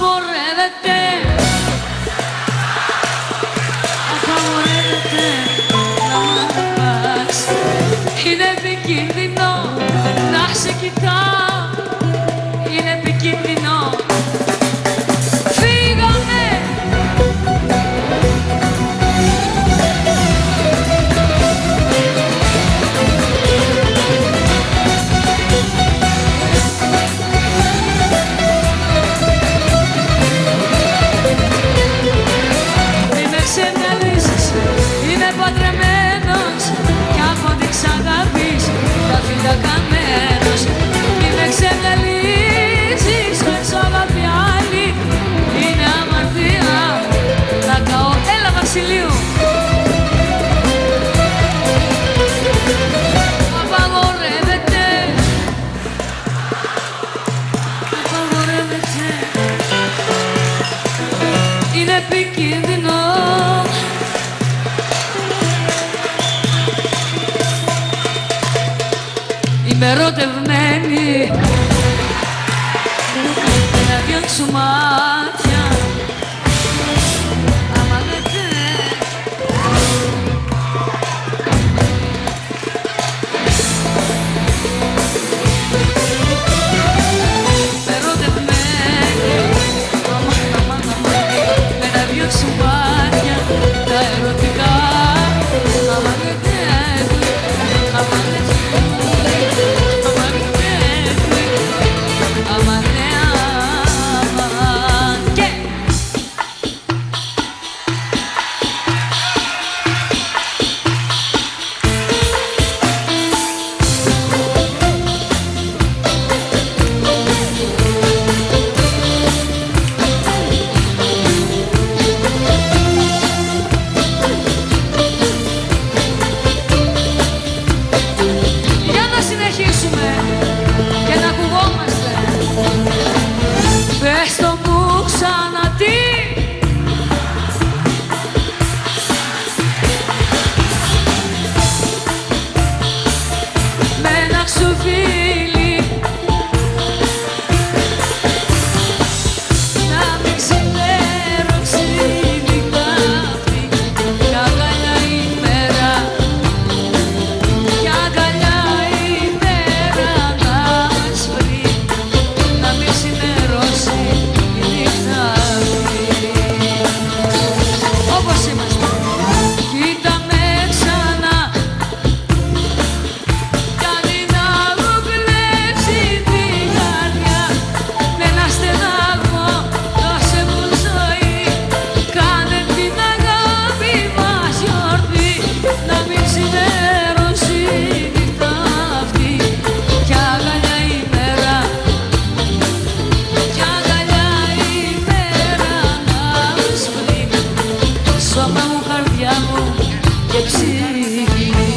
por Σώμα μου, καρδιά μου και ψυχή